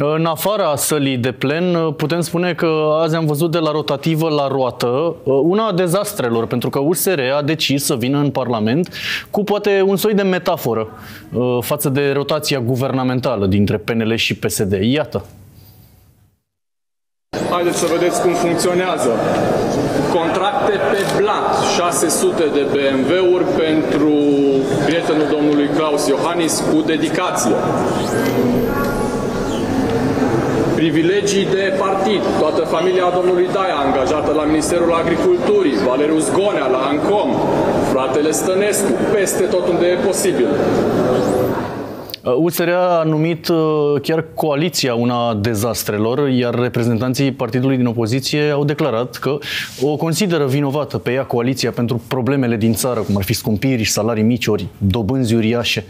În afara sălii de plen, putem spune că azi am văzut de la rotativă la roată una a dezastrelor, pentru că USR a decis să vină în Parlament cu poate un soi de metaforă față de rotația guvernamentală dintre PNL și PSD. Iată. Haideți să vedeți cum funcționează. Contracte pe blat, 600 de BMW-uri pentru prietenul domnului Claus Iohannis cu dedicație privilegii de partid, toată familia domnului Daia angajată la Ministerul Agriculturii, Valeriu Zgonea la ANCOM, fratele Stănescu, peste tot unde e posibil. USR a numit uh, chiar coaliția una dezastrelor, iar reprezentanții partidului din opoziție au declarat că o consideră vinovată pe ea coaliția pentru problemele din țară, cum ar fi scumpiri, salarii mici, ori dobânzi uriașe.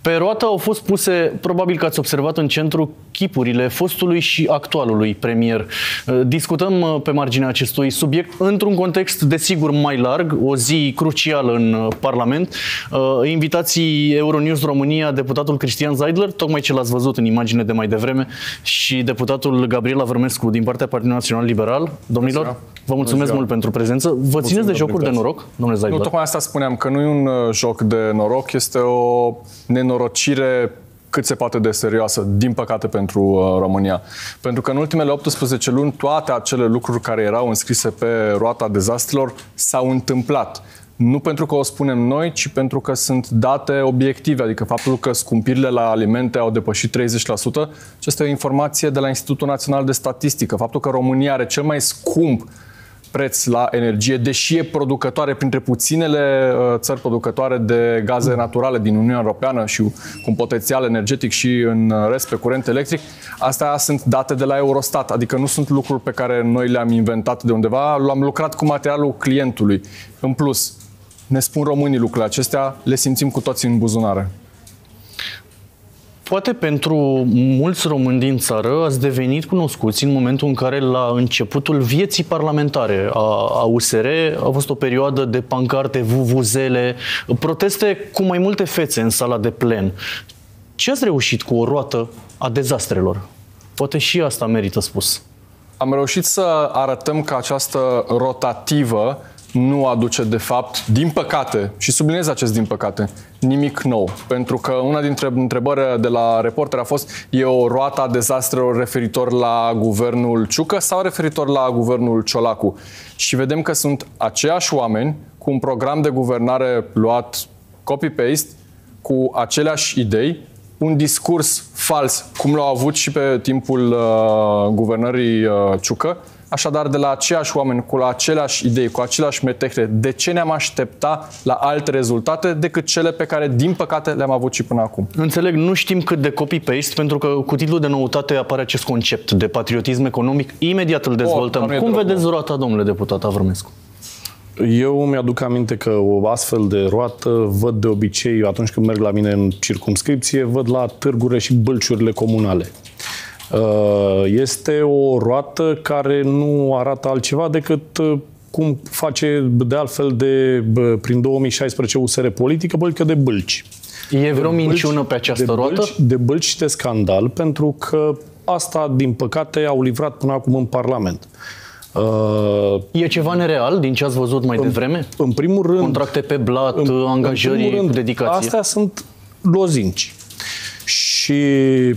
Pe roată au fost puse, probabil că ați observat în centru, chipurile fostului și actualului premier. Uh, discutăm uh, pe marginea acestui subiect într-un context, desigur, mai larg, o zi crucială în Parlament. Invitații Euronews România, deputatul Cristian Cristian Zeidler, tocmai ce l-ați văzut în imagine de mai devreme, și deputatul Gabriela Vărmescu din partea Partidului Național Liberal. Domnilor, vă mulțumesc mult pentru prezență. Vă mulțumesc țineți de jocuri de noroc, domnule Zeidler? Nu, tocmai asta spuneam, că nu e un uh, joc de noroc, este o nenorocire cât se poate de serioasă, din păcate, pentru uh, România. Pentru că în ultimele 18 luni, toate acele lucruri care erau înscrise pe roata dezastrelor s-au întâmplat nu pentru că o spunem noi, ci pentru că sunt date obiective, adică faptul că scumpirile la alimente au depășit 30%, aceasta e o informație de la Institutul Național de Statistică. Faptul că România are cel mai scump preț la energie, deși e producătoare printre puținele uh, țări producătoare de gaze naturale din Uniunea Europeană și cu un potențial energetic și în rest pe curent electric, astea sunt date de la Eurostat, adică nu sunt lucruri pe care noi le-am inventat de undeva, am lucrat cu materialul clientului. În plus, ne spun românii lucrurile acestea, le simțim cu toții în buzunare. Poate pentru mulți români din țară ați devenit cunoscuți în momentul în care la începutul vieții parlamentare a, a USR a fost o perioadă de pancarte, vuvuzele, proteste cu mai multe fețe în sala de plen. Ce ați reușit cu o roată a dezastrelor? Poate și asta merită spus. Am reușit să arătăm că această rotativă nu aduce, de fapt, din păcate, și subliniez acest din păcate, nimic nou. Pentru că una dintre întrebări de la reporter a fost e o roată a dezastrelor referitor la guvernul Ciucă sau referitor la guvernul Ciolacu? Și vedem că sunt aceiași oameni cu un program de guvernare luat copy-paste, cu aceleași idei, un discurs fals, cum l-au avut și pe timpul uh, guvernării uh, Ciucă, Așadar, de la aceiași oameni, cu aceleași idei, cu aceleași metehle, de ce ne-am aștepta la alte rezultate decât cele pe care, din păcate, le-am avut și până acum? Înțeleg, nu știm cât de copy-paste, pentru că cu titlul de noutate apare acest concept de patriotism economic. Imediat îl dezvoltăm. O, Cum vedeți roata, domnule deputat Avrămescu? Eu mi-aduc aminte că o astfel de roată văd de obicei, atunci când merg la mine în circumscripție, văd la târgurile și bălciurile comunale. Uh, este o roată care nu arată altceva decât uh, cum face de altfel de, prin 2016 USR politică, politică de bălci. E vreo de minciună bălci, pe această de roată? Bălci, de bălci și de scandal, pentru că asta, din păcate, au livrat până acum în Parlament. Uh, e ceva nereal din ce ați văzut mai în, devreme? În primul rând... Contracte pe blat, în, angajări, în rând, dedicație? Astea sunt lozinci. Și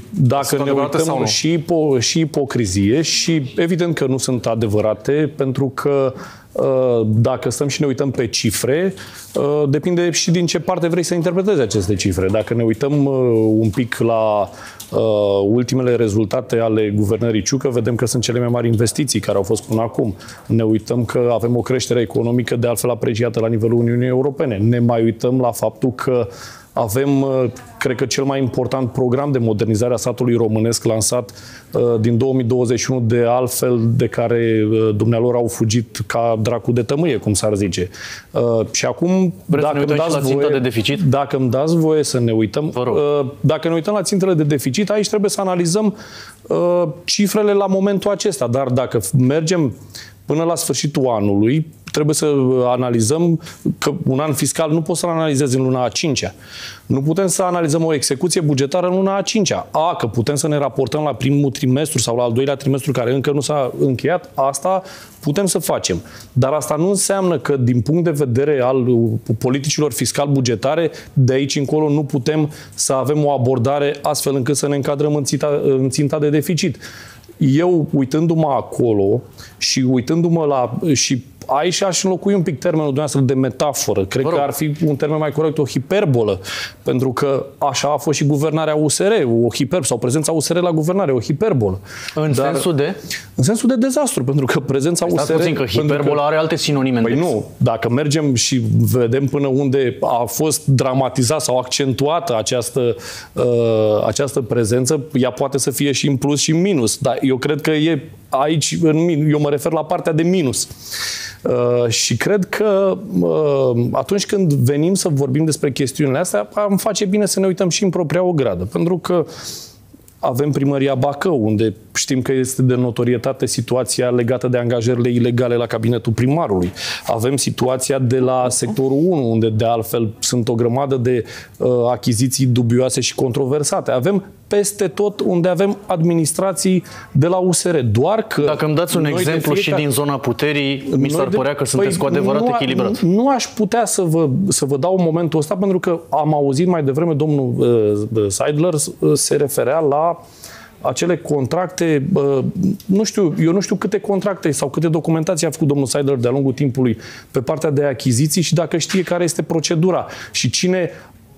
dacă ne uităm și, ipo- și ipocrizie și evident că nu sunt adevărate pentru că uh, dacă stăm și ne uităm pe cifre, uh, depinde și din ce parte vrei să interpretezi aceste cifre. Dacă ne uităm uh, un pic la ultimele rezultate ale guvernării Ciucă, vedem că sunt cele mai mari investiții care au fost până acum. Ne uităm că avem o creștere economică de altfel apreciată la nivelul Uniunii Europene. Ne mai uităm la faptul că avem, uh, cred că, cel mai important program de modernizare a satului românesc lansat uh, din 2021, de altfel de care uh, dumnealor au fugit ca dracu de tămâie, cum s-ar zice. Și acum, Vreți dacă îmi, dați voie, de deficit? dacă îmi dați voie să ne uităm, dacă ne uităm la țintele de deficit, aici trebuie să analizăm cifrele la momentul acesta. Dar dacă mergem până la sfârșitul anului trebuie să analizăm că un an fiscal nu poți să-l analizezi în luna a cincea. Nu putem să analizăm o execuție bugetară în luna a cincea. A, că putem să ne raportăm la primul trimestru sau la al doilea trimestru care încă nu s-a încheiat, asta putem să facem. Dar asta nu înseamnă că din punct de vedere al politicilor fiscal-bugetare, de aici încolo nu putem să avem o abordare astfel încât să ne încadrăm în ținta, în ținta de deficit. Eu, uitându-mă acolo și uitându-mă la... și aici aș înlocui un pic termenul dumneavoastră de metaforă. Cred că ar fi un termen mai corect, o hiperbolă. Pentru că așa a fost și guvernarea USR, o hiper sau prezența USR la guvernare, o hiperbolă. În Dar, sensul de? În sensul de dezastru, pentru că prezența Stați USR... puțin, că hiperbola are alte sinonime. Păi nu, dacă mergem și vedem până unde a fost dramatizat sau accentuată această, uh, această prezență, ea poate să fie și în plus și în minus. Dar eu cred că e aici, eu mă refer la partea de minus. Uh, și cred că uh, atunci când venim să vorbim despre chestiunile astea, am face bine să ne uităm și în propria ogradă. Pentru că avem primăria Bacău, unde știm că este de notorietate situația legată de angajările ilegale la cabinetul primarului. Avem situația de la sectorul 1, unde de altfel sunt o grămadă de uh, achiziții dubioase și controversate. Avem peste tot unde avem administrații de la USR. Doar că... Dacă îmi dați un exemplu fiecare... și din zona puterii, mi s-ar părea că sunteți păi cu adevărat nu, echilibrat. Nu, nu aș putea să vă, să vă dau momentul ăsta, pentru că am auzit mai devreme, domnul uh, Seidler uh, se referea la acele contracte, uh, nu știu, eu nu știu câte contracte sau câte documentații a făcut domnul Seidler de-a lungul timpului pe partea de achiziții și dacă știe care este procedura și cine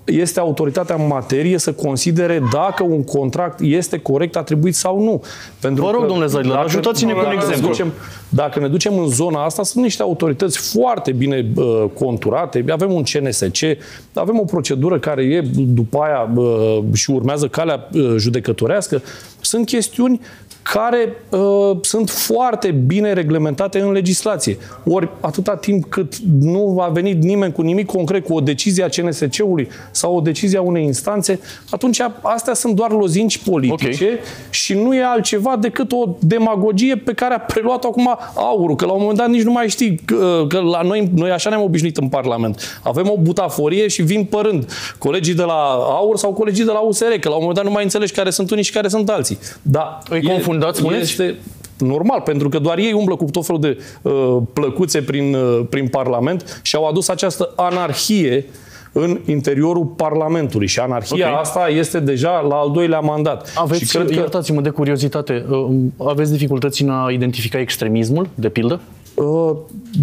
este autoritatea în materie să considere dacă un contract este corect atribuit sau nu. Pentru Vă rog, domnule Zaidler, ajutați-ne cu un exemplu. Ducem, dacă ne ducem în zona asta, sunt niște autorități foarte bine uh, conturate. Avem un CNSC, avem o procedură care e după aia uh, și urmează calea uh, judecătorească. Sunt chestiuni care uh, sunt foarte bine reglementate în legislație. Ori atâta timp cât nu a venit nimeni cu nimic concret, cu o decizie a CNSC-ului sau o decizie a unei instanțe, atunci astea sunt doar lozinci politice okay. și nu e altceva decât o demagogie pe care a preluat acum aurul, că la un moment dat nici nu mai știi că, că la noi, noi așa ne-am obișnuit în Parlament. Avem o butaforie și vin părând colegii de la aur sau colegii de la USR, că la un moment dat nu mai înțelegi care sunt unii și care sunt alții. Da, îi confund dat, spuneți? Este normal, pentru că doar ei umblă cu tot felul de uh, plăcuțe prin, uh, prin Parlament și au adus această anarhie în interiorul Parlamentului. Și anarhia okay. asta este deja la al doilea mandat. Aveți, și cred că... iertați-mă de curiozitate, uh, aveți dificultăți în a identifica extremismul, de pildă? Uh,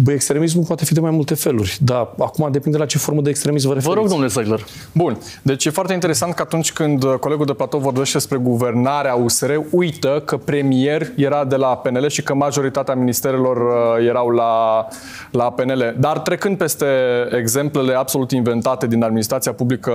extremismul poate fi de mai multe feluri, dar acum depinde la ce formă de extremism vă referiți. Vă rog, domnule Sagler. Bun. Deci e foarte interesant că atunci când uh, colegul de platou vorbește despre guvernarea USR, uită că premier era de la PNL și că majoritatea ministerelor uh, erau la, la PNL. Dar trecând peste exemplele absolut inventate din administrația publică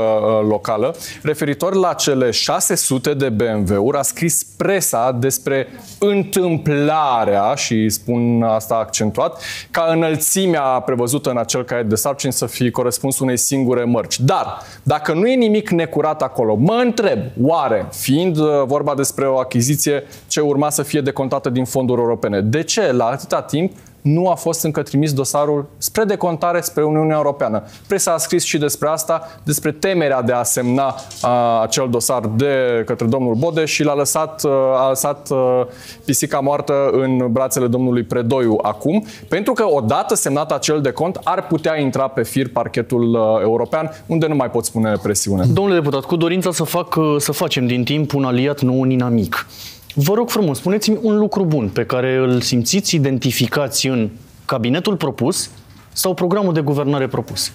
locală, referitor la cele 600 de BMW-uri, a scris presa despre întâmplarea, și spun asta accent accentuat, ca înălțimea prevăzută în acel caiet de sarcini să fie corespuns unei singure mărci. Dar, dacă nu e nimic necurat acolo, mă întreb, oare, fiind uh, vorba despre o achiziție ce urma să fie decontată din fonduri europene, de ce la atâta timp nu a fost încă trimis dosarul spre decontare spre Uniunea Europeană. Presa a scris și despre asta, despre temerea de a semna a, acel dosar de către domnul Bode și l-a lăsat, a lăsat a, pisica moartă în brațele domnului Predoiu acum, pentru că odată semnat acel decont ar putea intra pe fir parchetul a, european, unde nu mai pot spune presiune. Domnule deputat, cu dorința să, fac, să facem din timp un aliat nou un inamic. Vă rog frumos, spuneți-mi un lucru bun pe care îl simțiți identificați în cabinetul propus sau programul de guvernare propus.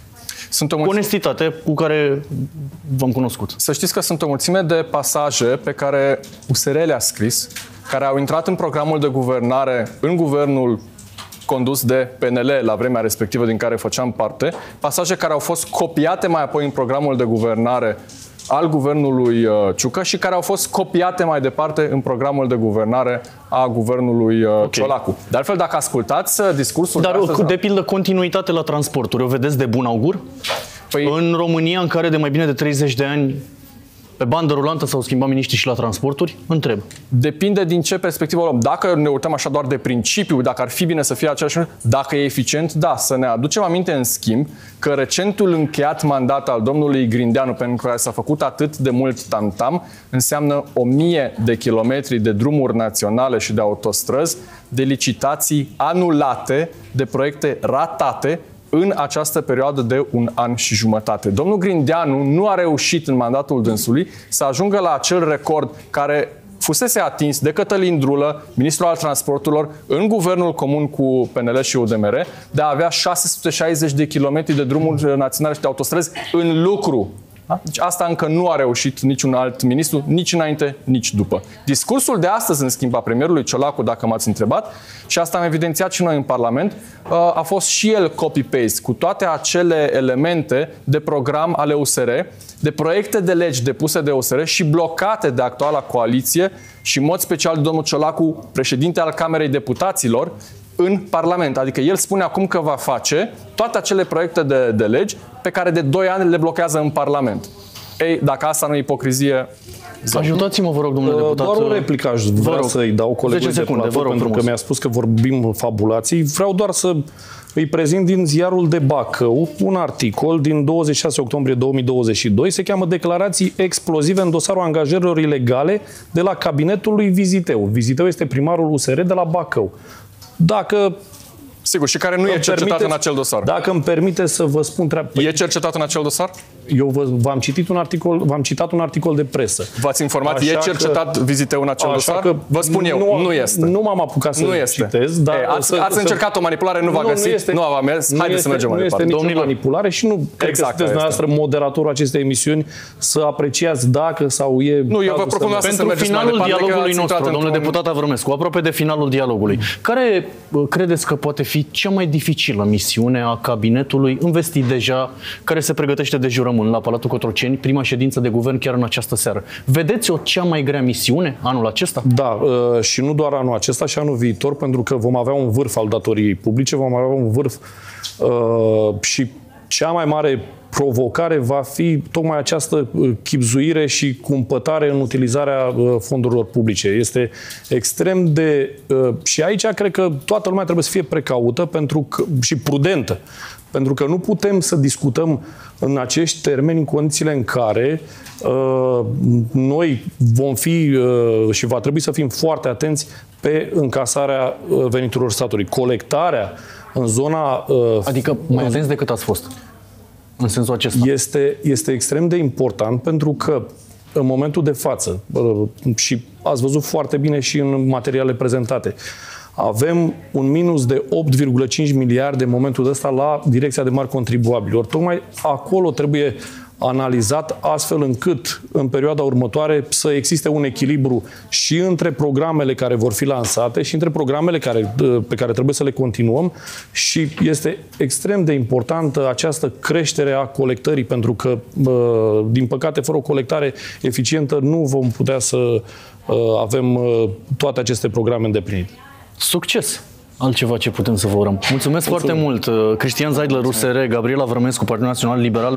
Sunt o mulțime... Onestitate cu care v-am cunoscut. Să știți că sunt o mulțime de pasaje pe care USR le-a scris, care au intrat în programul de guvernare în guvernul condus de PNL la vremea respectivă din care făceam parte, pasaje care au fost copiate mai apoi în programul de guvernare al guvernului uh, Ciucă și care au fost copiate mai departe în programul de guvernare a guvernului uh, okay. Ciolacu. De altfel, dacă ascultați uh, discursul... Dar, de, astăzi, de pildă, continuitate la transporturi, o vedeți de bun augur? Păi... În România, în care de mai bine de 30 de ani Pe bandă rulantă s-au schimbat miniștrii și la transporturi? Întreb. Depinde din ce perspectivă luăm. Dacă ne uităm așa doar de principiu, dacă ar fi bine să fie același dacă e eficient, da, să ne aducem aminte în schimb că recentul încheiat mandat al domnului Grindeanu, pentru care s-a făcut atât de mult tam-tam, înseamnă o mie de kilometri de drumuri naționale și de autostrăzi, de licitații anulate, de proiecte ratate, în această perioadă de un an și jumătate. Domnul Grindeanu nu a reușit în mandatul dânsului să ajungă la acel record care fusese atins de Cătălin Drulă, ministrul al transporturilor, în guvernul comun cu PNL și UDMR, de a avea 660 de kilometri de drumuri naționale și de autostrăzi în lucru da? Deci asta încă nu a reușit niciun alt ministru, nici înainte, nici după. Discursul de astăzi, în schimb, a premierului Ciolacu, dacă m-ați întrebat, și asta am evidențiat și noi în Parlament, uh, a fost și el copy-paste cu toate acele elemente de program ale USR, de proiecte de legi depuse de USR și blocate de actuala coaliție și în mod special de domnul Ciolacu, președinte al Camerei Deputaților, în Parlament. Adică el spune acum că va face toate acele proiecte de, de legi pe care de 2 ani le blochează în Parlament. Ei, dacă asta nu e ipocrizie, Ajutați-mă, vă rog, domnule uh, deputat. Doar o replică aș vrea să-i dau colegului secunde, de platou, pentru că mi-a spus că vorbim fabulații. Vreau doar să îi prezint din ziarul de Bacău un articol din 26 octombrie 2022, se cheamă Declarații explozive în dosarul angajărilor ilegale de la cabinetul lui Viziteu. Viziteu este primarul USR de la Bacău. Dacă Sigur, și care nu e cercetat în acel dosar. Dacă îmi permite să vă spun treaba. E cercetat în acel dosar? Eu v-am citit un articol, v-am citat un articol de presă. V-ați informat? Așa e cercetat că, viziteu în acel dosar? Că vă spun eu, nu, nu este. Nu m-am apucat să nu este. citez, dar... E, ați, să, ați încercat o manipulare, nu v-a găsit, nu, este, nu a mers, haideți este, să mergem mai departe. Nu este nicio manipulare și nu exact cred că sunteți dumneavoastră moderatorul acestei emisiuni să apreciați dacă sau e... Nu, eu vă propun asta Pentru finalul dialogului nostru, domnule deputat Avrămescu, aproape de finalul dialogului, care credeți că poate fi cea mai dificilă dificilă misiune a cabinetului investit deja, care se pregătește de jurământ la Palatul Cotroceni, prima ședință de guvern chiar în această seară. Vedeți o cea mai grea misiune anul acesta? Da, uh, și nu doar anul acesta, și anul viitor, pentru că vom avea un vârf al datoriei publice, vom avea un vârf uh, și cea mai mare provocare va fi tocmai această uh, chipzuire și cumpătare în utilizarea uh, fondurilor publice. Este extrem de... Uh, și aici cred că toată lumea trebuie să fie precaută pentru că, și prudentă. Pentru că nu putem să discutăm în acești termeni, în condițiile în care uh, noi vom fi uh, și va trebui să fim foarte atenți pe încasarea veniturilor statului. Colectarea în zona... Uh, adică mai atenți decât ați fost în sensul acesta? Este, este extrem de important pentru că în momentul de față, și ați văzut foarte bine și în materiale prezentate, avem un minus de 8,5 miliarde în momentul ăsta la Direcția de Mari Contribuabili. Ori tocmai acolo trebuie analizat astfel încât în perioada următoare să existe un echilibru și între programele care vor fi lansate și între programele care, pe care trebuie să le continuăm și este extrem de importantă această creștere a colectării pentru că, din păcate, fără o colectare eficientă nu vom putea să avem toate aceste programe îndeplinite. Succes! altceva ce putem să vă urăm. Mulțumesc, Mulțumesc. foarte mult. Cristian Zaidler, USR, Gabriela Vrămescu, Partidul Național Liberal.